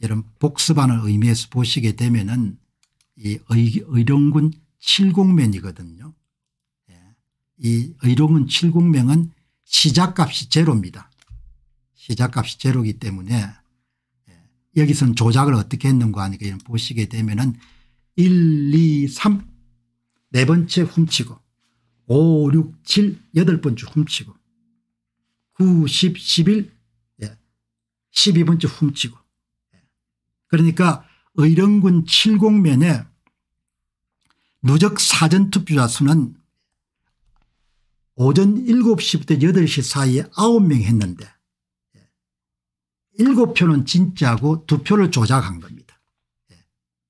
이런 복습하는 의미에서 보시게 되면은 이 의, 의령군 7공면이거든요. 예. 이 의령군 7공명은 시작값이 제로입니다. 시작값이 제로이기 때문에 예. 여기서는 조작을 어떻게 했는가 하니까 보시게 되면은 1, 2, 3 네 번째 훔치고 5, 6, 7 여덟 번째 훔치고 9, 10, 11 예. 12번째 훔치고 예. 그러니까 의령군 7공면에 누적 사전투표자 수는 오전 7시부터 8시 사이에 9명 했는데 7표는 예. 진짜고 2표를 조작한 겁니다.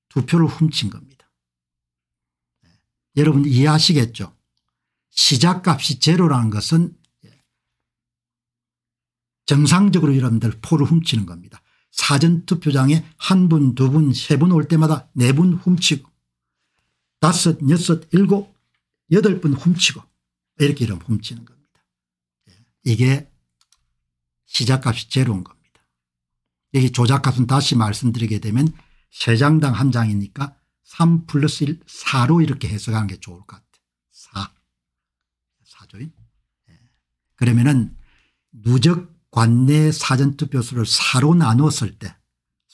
2표를 훔친 겁니다. 여러분 이해하시겠죠 시작값이 제로라는 것은 정상적으로 여러분들 포를 훔치는 겁니다. 사전투표장에 한 분, 두 분, 세 분 올 때마다 네 분 훔치고 다섯, 여섯, 일곱, 여덟 분 훔치고 이렇게 이름 훔치는 겁니다. 이게 시작값이 제로인 겁니다. 여기 조작값은 다시 말씀드리게 되면 세 장당 한 장이니까 3 플러스 1 4로 이렇게 해석하는 게 좋을 것 같아요. 4. 4조. 그러면은 누적 관내 사전투표수를 4로 나눴을 때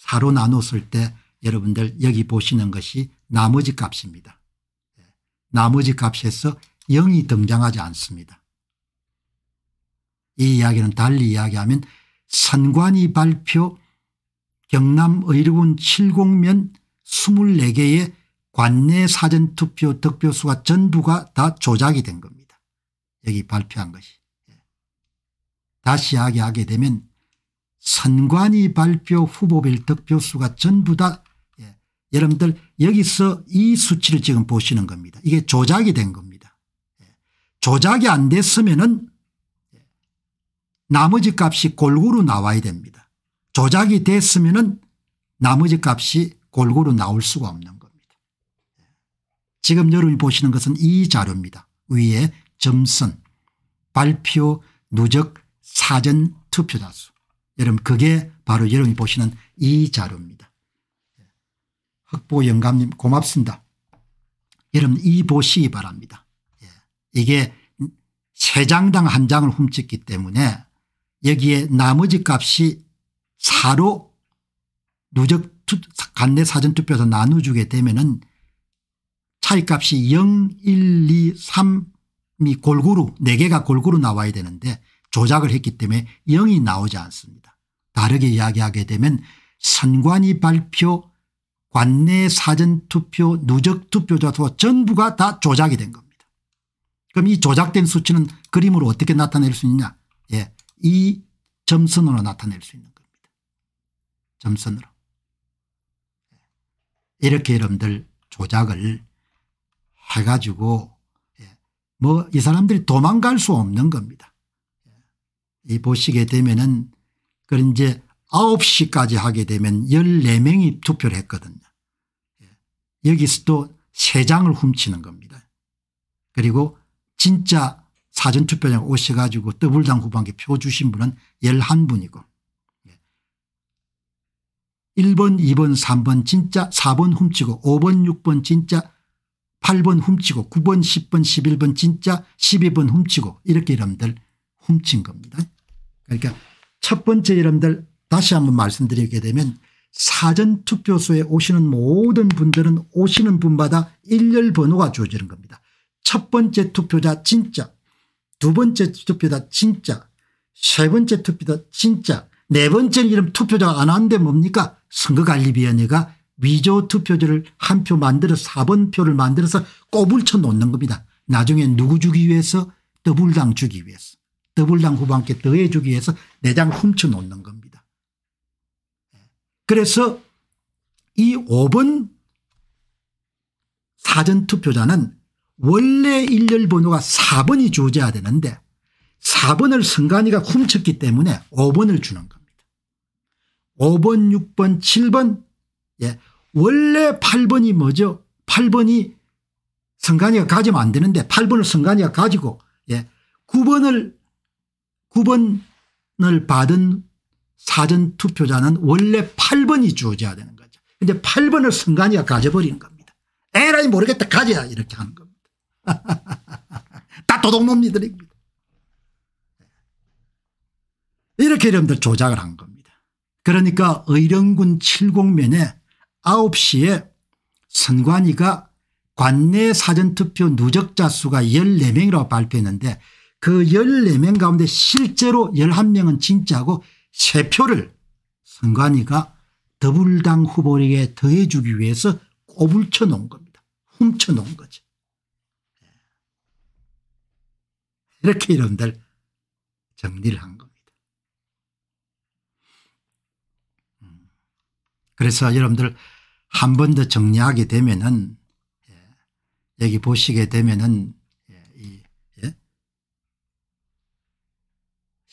4로 나눴을 때 여러분들 여기 보시는 것이 나머지 값입니다. 나머지 값에서 0이 등장하지 않습니다. 이 이야기는 달리 이야기하면 선관위 발표 경남 의료군 70면 24개의 관내 사전투표 득표수가 전부가 다 조작이 된 겁니다. 여기 발표한 것이. 다시 이야기하게 되면 선관위 발표 후보별 득표수가 전부 다 예, 여러분들 여기서 이 수치를 지금 보시는 겁니다. 이게 조작이 된 겁니다. 예, 조작이 안 됐으면 은 나머지 값이 골고루 나와야 됩니다. 조작이 됐으면 은 나머지 값이 골고루 나올 수가 없는 겁니다. 예, 지금 여러분이 보시는 것은 이 자료입니다. 위에 점선 발표 누적 사전 투표자 수. 여러분 그게 바로 여러분이 보시는 이 자료입니다. 흑보 영감님 고맙습니다. 여러분 이 보시기 바랍니다. 예. 이게 세 장당 한 장을 훔쳤기 때문에 여기에 나머지 값이 4로 누적 간내 사전투표에서 나눠주게 되면 은 차이값이 0, 1, 2, 3이 골고루 4개가 골고루 나와야 되는데 조작을 했기 때문에 0이 나오지 않습니다. 다르게 이야기하게 되면 선관위 발표 관내 사전투표 누적투표자 수 전부가 다 조작이 된 겁니다. 그럼 이 조작된 수치는 그림으로 어떻게 나타낼 수 있냐 예, 이 점선으로 나타낼 수 있는 겁니다. 점선으로. 이렇게 여러분들 조작을 해가지고 예, 뭐이 사람들이 도망갈 수 없는 겁니다. 이 보시게 되면은 그런 이제 9시까지 하게 되면 14명이 투표를 했거든요. 예. 여기서도 3장을 훔치는 겁니다. 그리고 진짜 사전투표장 오셔가지고 더불당 후반기 표 주신 분은 11분이고 1번 2번 3번 진짜 4번 훔치고 5번 6번 진짜 8번 훔치고 9번 10번 11번 진짜 12번 훔치고 이렇게 여러분들 훔친 겁니다. 그러니까 첫 번째 여러분들 다시 한번 말씀드리게 되면 사전투표소에 오시는 모든 분들은 오시는 분마다 일렬 번호가 주어지는 겁니다. 첫 번째 투표자 진짜 두 번째 투표자 진짜 세 번째 투표자 진짜 네 번째 이름 투표자가 안 하는데 뭡니까 선거관리위원회가 위조 투표지를 한 표 만들어서 4번 표를 만들어서 꼬불쳐 놓는 겁니다. 나중에 누구 주기 위해서 더불당 주기 위해서. 더불당 후보한테 더해 주기 위해서 내장 훔쳐 놓는 겁니다. 그래서 이 5번 사전투표자는 원래 일렬 번호가 4번이 주어져야 되는데 4번을 선관위가 훔쳤기 때문에 5번을 주는 겁니다. 5번 6번 7번 예. 원래 8번이 뭐죠 8번이 선관위가 가지면 안 되는데 8번을 선관위가 가지고 예. 9번을 9번을 받은 사전 투표자는 원래 8번이 주어져야 되는 거죠. 근데 8번을 선관위가 가져버리는 겁니다. 에라이 모르겠다 가져야 이렇게 하는 겁니다. 다 도둑놈이들입니다. 이렇게 여러분들 조작을 한 겁니다. 그러니까 의령군 7공면에 9시에 선관위가 관내 사전투표 누적자 수가 14명이라고 발표했는데 그 14명 가운데 실제로 11명은 진짜고 3표를 선관위가 더불당 후보에게 더해 주기 위해서 꼬불쳐 놓은 겁니다. 훔쳐 놓은 거죠. 이렇게 여러분들 정리를 한 겁니다. 음. 그래서 여러분들 한 번 더 정리하게 되면은 예, 여기 보시게 되면은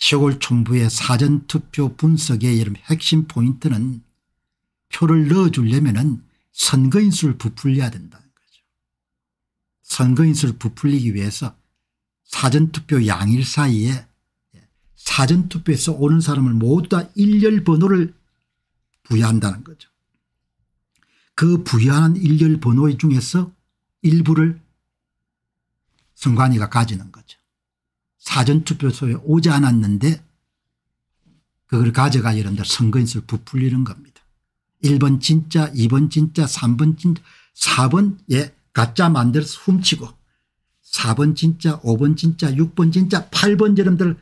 시골 총부의 사전투표 분석의 핵심 포인트는 표를 넣어주려면 선거인수를 부풀려야 된다는 거죠. 선거인수를 부풀리기 위해서 사전투표 양일 사이에 사전투표에서 오는 사람을 모두 다 일렬 번호를 부여한다는 거죠. 그 부여하는 일렬 번호 중에서 일부를 선관위가 가지는 거죠. 사전투표소에 오지 않았는데 그걸 가져가 여러분들 선거인수를 부풀리는 겁니다. 1번 진짜 2번 진짜 3번 진짜 4번 예 가짜 만들어서 훔치고 4번 진짜 5번 진짜 6번 진짜 8번 여러분들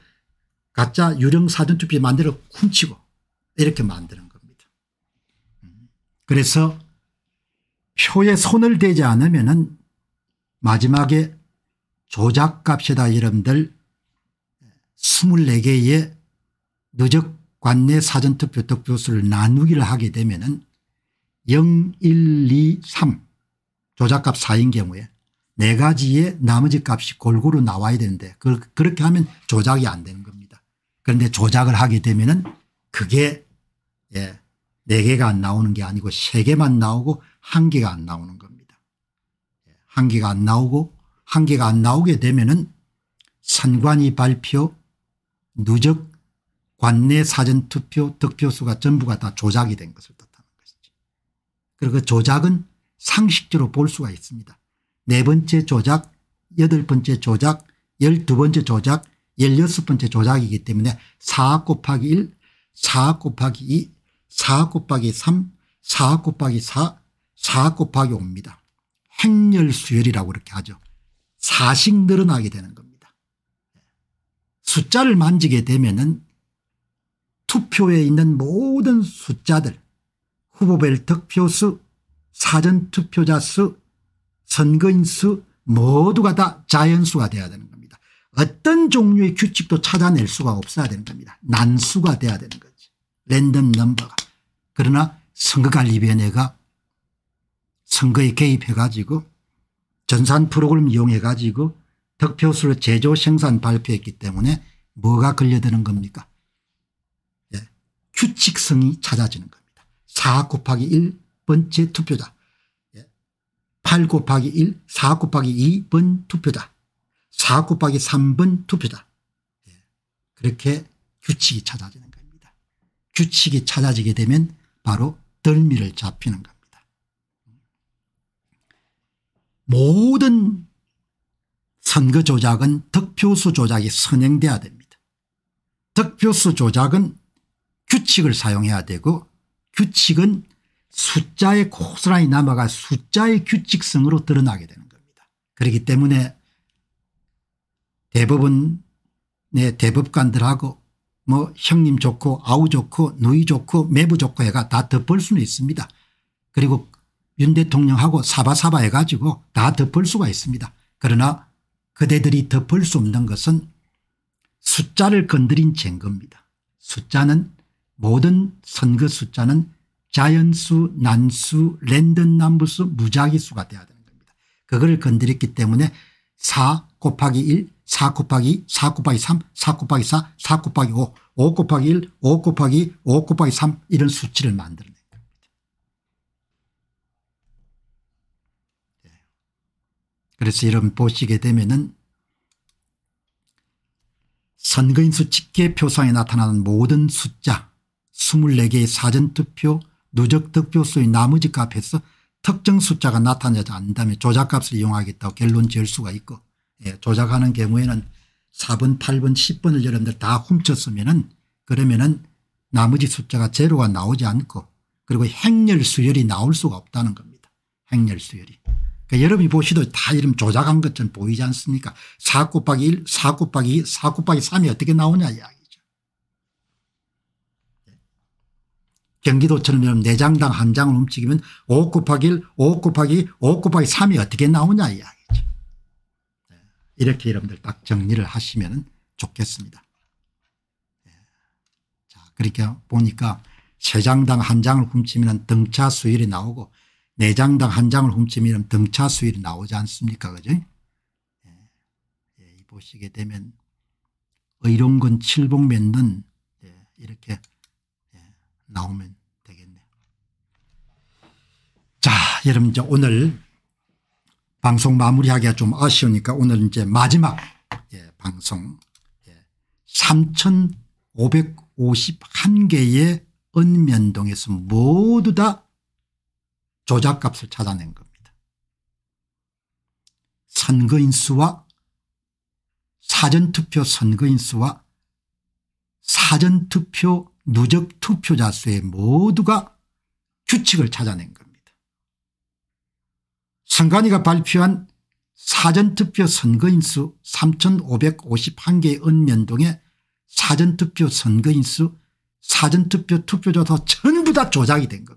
가짜 유령 사전투표 만들어 훔치고 이렇게 만드는 겁니다. 그래서 표에 손을 대지 않으면 마지막에 조작값이다 여러분들 24개의 누적 관내 사전투표 득표수를 나누기를 하게 되면 0, 1, 2, 3 조작값 4인 경우에 네 가지의 나머지 값이 골고루 나와야 되는데 그렇게 하면 조작이 안 되는 겁니다. 그런데 조작을 하게 되면 그게 예, 4개가 안 나오는 게 아니고 3개만 나오고 1개가 안 나오는 겁니다. 1개가 예, 안 나오고 1개가 안 나오게 되면 선관위 발표 누적 관내 사전투표 득표수가 전부가 다 조작이 된 것을 뜻하는 것이죠. 그리고 그 조작은 상식적으로 볼 수가 있습니다. 네 번째 조작 여덟 번째 조작 열두 번째 조작 열여섯 번째 조작이기 때문에 4 곱하기 1 4 곱하기 2 4 곱하기 3 4 곱하기 4 4 곱하기 5입니다. 행렬수열이라고 이렇게 하죠. 4씩 늘어나게 되는 겁니다. 숫자를 만지게 되면 투표에 있는 모든 숫자들 후보별 득표수 사전투표자 수 선거인 수 모두가 다 자연수가 돼야 되는 겁니다. 어떤 종류의 규칙도 찾아낼 수가 없어야 되는 겁니다. 난수가 돼야 되는 거지. 랜덤 넘버가. 그러나 선거관리위원회가 선거에 개입해 가지고 전산 프로그램 이용해 가지고 득표수를 제조 생산 발표했기 때문에 뭐가 걸려드는 겁니까 예. 규칙성이 찾아지는 겁니다. 4 곱하기 1 번째 투표자 8 예. 곱하기 1 4 곱하기 2번 투표자 4 곱하기 3번 투표자 예. 그렇게 규칙이 찾아지는 겁니다. 규칙이 찾아지게 되면 바로 덜미를 잡히는 겁니다. 모든 선거 조작은 득표수 조작이 선행돼야 됩니다. 득표수 조작은 규칙을 사용해야 되고 규칙은 숫자에 고스란히 남아가 숫자의 규칙성으로 드러나게 되는 겁니다. 그렇기 때문에 대법원의 대법관들하고 뭐 형님 좋고 아우 좋고 누이 좋고 매부 좋고 해가 다 덮을 수는 있습니다. 그리고 윤 대통령하고 사바사바 해가지고 다 덮을 수가 있습니다. 그러나 그대들이 덮을 수 없는 것은 숫자를 건드린 증거입니다. 숫자는 모든 선거 숫자는 자연수 난수 랜덤 남부수 무작위수가 돼야 되는 겁니다. 그걸 건드렸기 때문에 4 곱하기 1 4 곱하기 4 곱하기 3 4 곱하기 4 4 곱하기 5 5 곱하기 1 5 곱하기 5 곱하기 3 이런 수치를 만들어낸 겁니다. 그래서 여러분 보시게 되면은 선거인수 집계표상에 나타나는 모든 숫자 24개의 사전투표 누적 득표수의 나머지 값에서 특정 숫자가 나타나지 않는다면 조작값을 이용하겠다고 결론 지을 수가 있고 예, 조작하는 경우에는 4번 8번 10번을 여러분들 다 훔쳤으면 은 그러면 은 나머지 숫자가 제로가 나오지 않고 그리고 행렬 수열이 나올 수가 없다는 겁니다. 행렬 수열이. 그러니까 여러분이 보시도 다 이름 조작한 것처럼 보이지 않습니까 4 곱하기 1 4 곱하기 2 4 곱하기 3이 어떻게 나오냐 이야기죠. 경기도처럼 여러분 내장당 한 장을 훔치기면 5 곱하기 1 5 곱하기 5 곱하기 3이 어떻게 나오냐 이야기죠. 이렇게 여러분들 딱 정리를 하시면 좋겠습니다. 자 그렇게 보니까 세 장당 한 장을 훔치면 등차 수율이 나오고 내장당 한 장을 훔치면 등차 수율이 나오지 않습니까 그죠 예. 예, 보시게 되면 의룡근 칠봉면은 예, 이렇게 예, 나오면 되겠네요. 자 여러분 이제 오늘 방송 마무리하기가 좀 아쉬우니까 오늘 이제 마지막 예, 방송 예, 3551개의 은면동에서 모두 다 조작값을 찾아낸 겁니다. 선거인수와 사전투표 선거인수와 사전투표 누적 투표자 수의 모두가 규칙을 찾아낸 겁니다. 선관위가 발표한 사전투표 선거인수 3551개의 은면동의 사전투표 선거인수 사전투표 투표자도 전부 다 조작이 된 겁니다.